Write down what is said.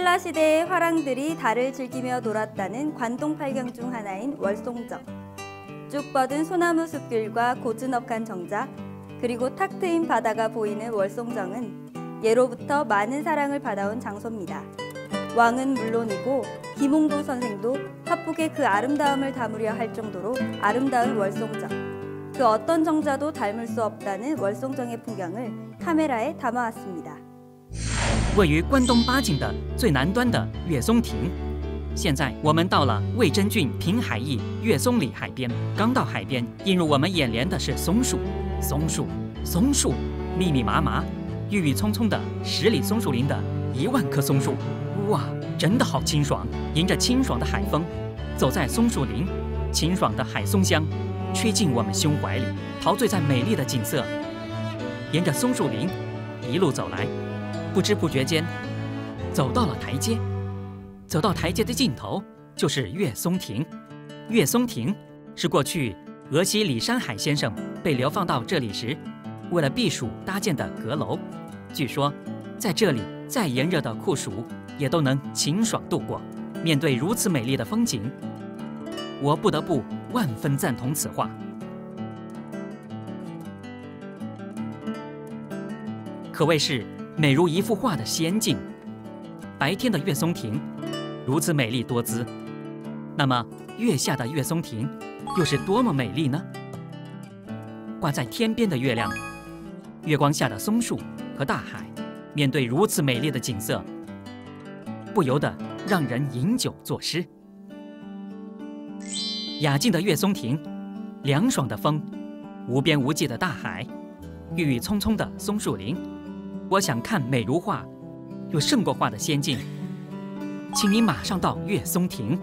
신라 시대의 화랑들이 달을 즐기며 놀았다는 관동 팔경 중 하나인 월송정. 쭉 뻗은 소나무 숲길과 고즈넉한 정자, 그리고 탁 트인 바다가 보이는 월송정은 예로부터 많은 사랑을 받아온 장소입니다. 왕은 물론이고 김홍도 선생도 화폭의 그 아름다움을 담으려 할 정도로 아름다운 월송정. 그 어떤 정자도 닮을 수 없다는 월송정의 풍경을 카메라에 담아왔습니다. 位于关东八景的最南端的岳松亭。现在我们到了魏真郡平海驿岳松里海边。刚到海边，映入我们眼帘的是松树，松树，松树，密密麻麻，郁郁葱葱的十里松树林的一万棵松树。哇，真的好清爽！迎着清爽的海风，走在松树林，清爽的海松香吹进我们胸怀里，陶醉在美丽的景色。沿着松树林一路走来。不知不觉间，走到了台阶。走到台阶的尽头，就是岳松亭。岳松亭是过去俄西里山海先生被流放到这里时，为了避暑搭建的阁楼。据说，在这里再炎热的酷暑也都能清爽度过。面对如此美丽的风景，我不得不万分赞同此话。可谓是。美如一幅画的仙境，白天的岳松亭如此美丽多姿，那么月下的岳松亭又是多么美丽呢？挂在天边的月亮，月光下的松树和大海，面对如此美丽的景色，不由得让人饮酒作诗。雅静的岳松亭，凉爽的风，无边无际的大海，郁郁葱葱的松树林。我想看美如画，又胜过画的仙境，请你马上到岳松亭。